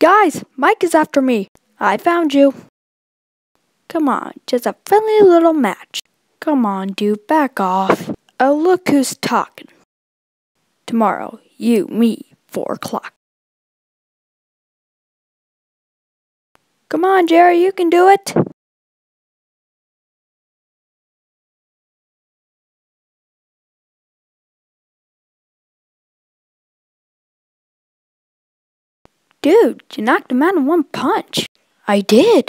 Guys, Mike is after me. I found you. Come on, just a friendly little match. Come on, dude, back off. Oh, look who's talking. Tomorrow, you, me, four o'clock. Come on, Jerry, you can do it. Dude, you knocked him out in one punch. I did.